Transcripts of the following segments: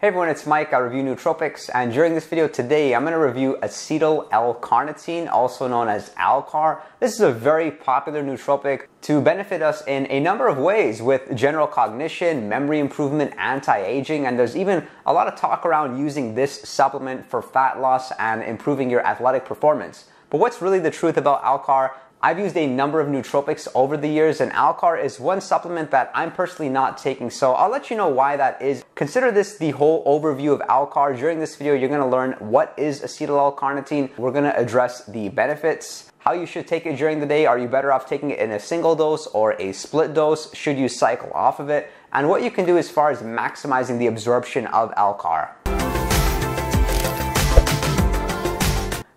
Hey everyone, it's Mike. I review nootropics, and during this video today, I'm going to review acetyl L-carnitine, also known as Alcar. This is a very popular nootropic to benefit us in a number of ways with general cognition, memory improvement, anti-aging, and there's even a lot of talk around using this supplement for fat loss and improving your athletic performance. But what's really the truth about Alcar? I've used a number of nootropics over the years, and Alcar is one supplement that I'm personally not taking. So I'll let you know why that is. Consider this the whole overview of Alcar. During this video, you're gonna learn what is acetyl L-carnitine. We're gonna address the benefits, how you should take it during the day. Are you better off taking it in a single dose or a split dose? Should you cycle off of it? And what you can do as far as maximizing the absorption of Alcar.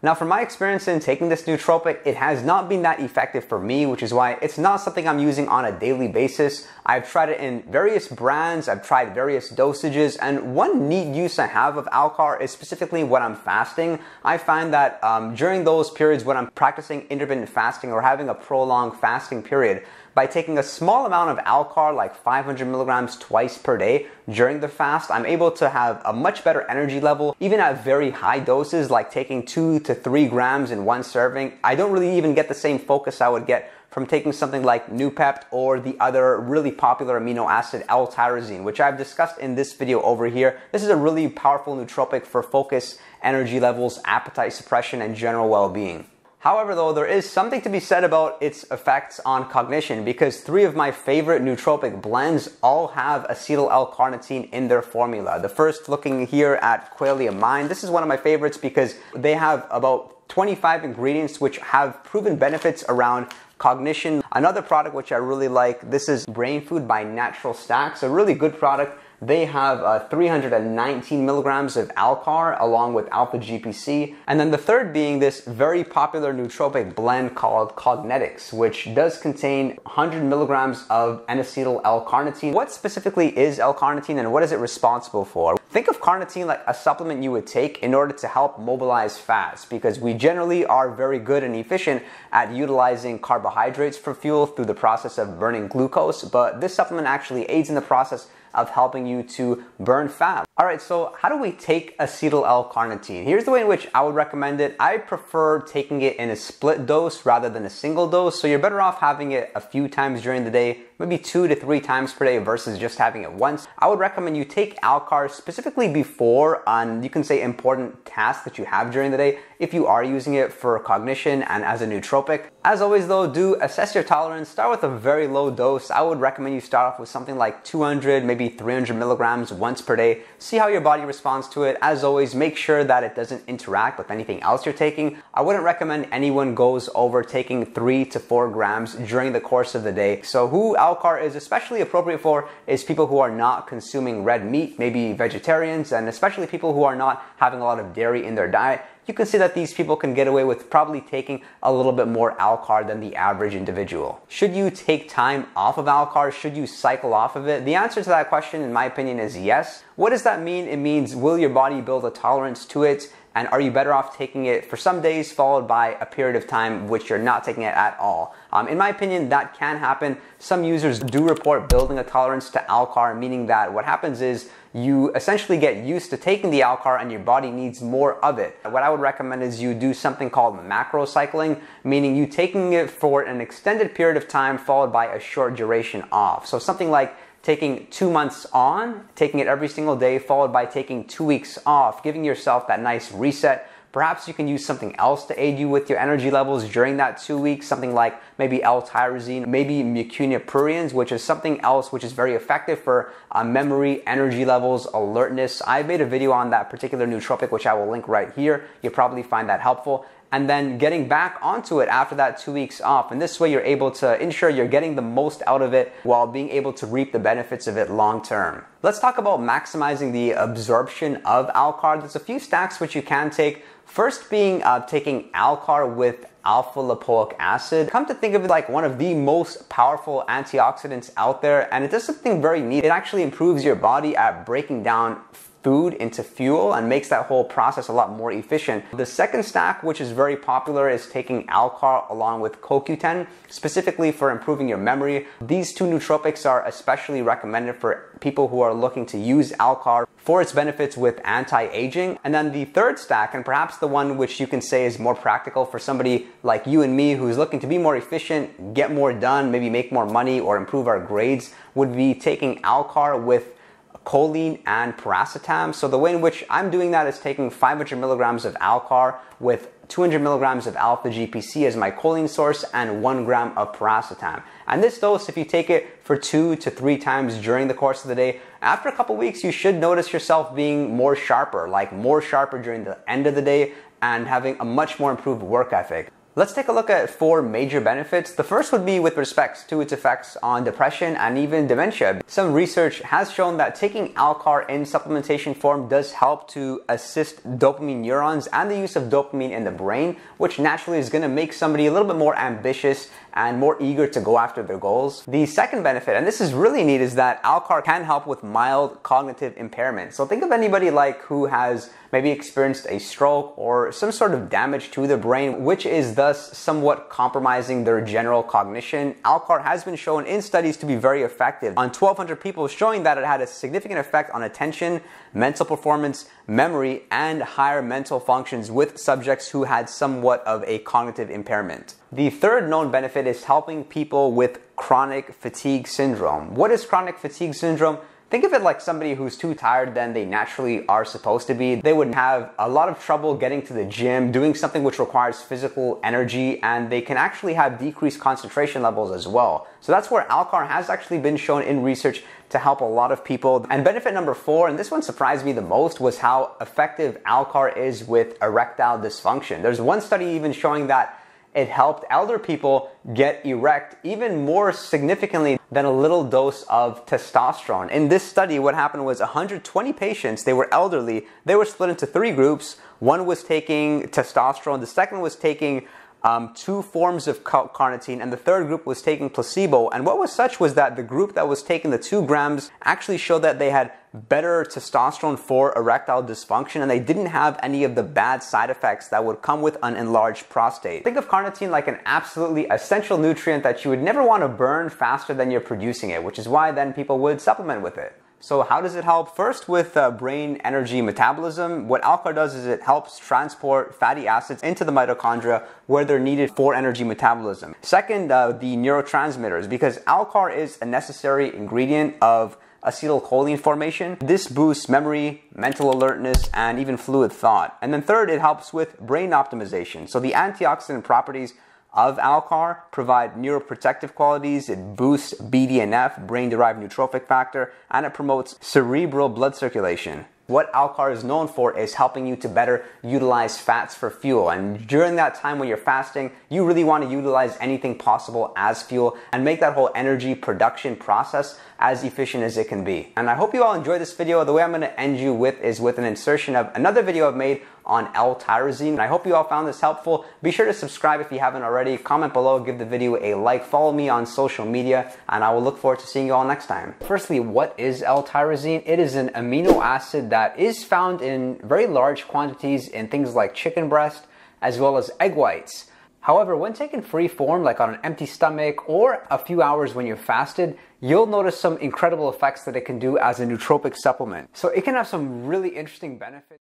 Now, from my experience in taking this nootropic, it has not been that effective for me, which is why it's not something I'm using on a daily basis. I've tried it in various brands, I've tried various dosages, and one neat use I have of Alcar is specifically when I'm fasting. I find that um, during those periods when I'm practicing intermittent fasting or having a prolonged fasting period, by taking a small amount of Alcar, like 500 milligrams twice per day during the fast, I'm able to have a much better energy level, even at very high doses, like taking two to three grams in one serving. I don't really even get the same focus I would get from taking something like Noopept or the other really popular amino acid L-tyrosine, which I've discussed in this video over here. This is a really powerful nootropic for focus, energy levels, appetite suppression, and general well-being. However, though, there is something to be said about its effects on cognition because three of my favorite nootropic blends all have acetyl L-carnitine in their formula. The first looking here at Qualia Mind. This is one of my favorites because they have about 25 ingredients which have proven benefits around cognition. Another product which I really like, this is Brain Food by Natural Stacks, a really good product they have uh, 319 milligrams of Alcar along with alpha GPC. And then the third being this very popular nootropic blend called Cognetics, which does contain 100 milligrams of N-acetyl L-carnitine. What specifically is L-carnitine and what is it responsible for? Think of carnitine like a supplement you would take in order to help mobilize fats because we generally are very good and efficient at utilizing carbohydrates for fuel through the process of burning glucose, but this supplement actually aids in the process of helping you to burn fat. All right, so how do we take acetyl L-carnitine? Here's the way in which I would recommend it. I prefer taking it in a split dose rather than a single dose, so you're better off having it a few times during the day, maybe two to three times per day versus just having it once. I would recommend you take Alcar specifically before on, you can say, important tasks that you have during the day if you are using it for cognition and as a nootropic. As always though, do assess your tolerance. Start with a very low dose. I would recommend you start off with something like 200, maybe 300 milligrams once per day. See how your body responds to it. As always, make sure that it doesn't interact with anything else you're taking. I wouldn't recommend anyone goes over taking three to four grams during the course of the day. So who Alcar is especially appropriate for is people who are not consuming red meat, maybe vegetarians, and especially people who are not having a lot of dairy in their diet you can see that these people can get away with probably taking a little bit more Alcar than the average individual. Should you take time off of Alcar? Should you cycle off of it? The answer to that question, in my opinion, is yes. What does that mean? It means will your body build a tolerance to it? And are you better off taking it for some days followed by a period of time which you're not taking it at all? Um, in my opinion, that can happen. Some users do report building a tolerance to Alcar, meaning that what happens is you essentially get used to taking the Alcar and your body needs more of it. What I would recommend is you do something called macro cycling, meaning you taking it for an extended period of time followed by a short duration off. So something like taking two months on, taking it every single day, followed by taking two weeks off, giving yourself that nice reset. Perhaps you can use something else to aid you with your energy levels during that two weeks, something like maybe L-tyrosine, maybe mucuna pruriens, which is something else which is very effective for uh, memory, energy levels, alertness. I made a video on that particular nootropic, which I will link right here. You'll probably find that helpful and then getting back onto it after that two weeks off. And this way you're able to ensure you're getting the most out of it while being able to reap the benefits of it long term. Let's talk about maximizing the absorption of Alcar. There's a few stacks which you can take. First being uh, taking Alcar with alpha lipoic acid. Come to think of it like one of the most powerful antioxidants out there and it does something very neat. It actually improves your body at breaking down food into fuel and makes that whole process a lot more efficient. The second stack, which is very popular, is taking Alcar along with CoQ10, specifically for improving your memory. These two nootropics are especially recommended for people who are looking to use Alcar for its benefits with anti-aging. And then the third stack, and perhaps the one which you can say is more practical for somebody like you and me who's looking to be more efficient, get more done, maybe make more money or improve our grades, would be taking Alcar with choline and piracetam. So the way in which I'm doing that is taking 500 milligrams of Alcar with 200 milligrams of alpha GPC as my choline source and one gram of piracetam. And this dose, if you take it for two to three times during the course of the day, after a couple weeks, you should notice yourself being more sharper, like more sharper during the end of the day and having a much more improved work ethic. Let's take a look at four major benefits. The first would be with respect to its effects on depression and even dementia. Some research has shown that taking Alcar in supplementation form does help to assist dopamine neurons and the use of dopamine in the brain, which naturally is going to make somebody a little bit more ambitious and more eager to go after their goals. The second benefit, and this is really neat, is that Alcar can help with mild cognitive impairment. So think of anybody like who has maybe experienced a stroke or some sort of damage to the brain, which is thus somewhat compromising their general cognition. Alcar has been shown in studies to be very effective on 1,200 people, showing that it had a significant effect on attention, mental performance, memory, and higher mental functions with subjects who had somewhat of a cognitive impairment. The third known benefit is helping people with chronic fatigue syndrome. What is chronic fatigue syndrome? Think of it like somebody who's too tired than they naturally are supposed to be. They would have a lot of trouble getting to the gym, doing something which requires physical energy, and they can actually have decreased concentration levels as well. So that's where Alcar has actually been shown in research to help a lot of people. And benefit number four, and this one surprised me the most, was how effective Alcar is with erectile dysfunction. There's one study even showing that it helped elder people get erect even more significantly than a little dose of testosterone. In this study, what happened was 120 patients, they were elderly, they were split into three groups. One was taking testosterone, the second was taking um, two forms of carnitine, and the third group was taking placebo. And what was such was that the group that was taking the two grams actually showed that they had better testosterone for erectile dysfunction, and they didn't have any of the bad side effects that would come with an enlarged prostate. Think of carnitine like an absolutely essential nutrient that you would never want to burn faster than you're producing it, which is why then people would supplement with it. So how does it help? First, with uh, brain energy metabolism, what Alcar does is it helps transport fatty acids into the mitochondria where they're needed for energy metabolism. Second, uh, the neurotransmitters, because Alcar is a necessary ingredient of acetylcholine formation. This boosts memory, mental alertness, and even fluid thought. And then third, it helps with brain optimization. So the antioxidant properties of Alcar provide neuroprotective qualities. It boosts BDNF, brain derived neurotrophic factor, and it promotes cerebral blood circulation. What Alcar is known for is helping you to better utilize fats for fuel. And during that time when you're fasting, you really want to utilize anything possible as fuel and make that whole energy production process as efficient as it can be. And I hope you all enjoyed this video. The way I'm going to end you with is with an insertion of another video I've made on L-tyrosine. I hope you all found this helpful. Be sure to subscribe if you haven't already. Comment below, give the video a like, follow me on social media, and I will look forward to seeing you all next time. Firstly, what is L-tyrosine? It is an amino acid that is found in very large quantities in things like chicken breast as well as egg whites. However, when taken free form, like on an empty stomach or a few hours when you're fasted, you'll notice some incredible effects that it can do as a nootropic supplement. So it can have some really interesting benefits.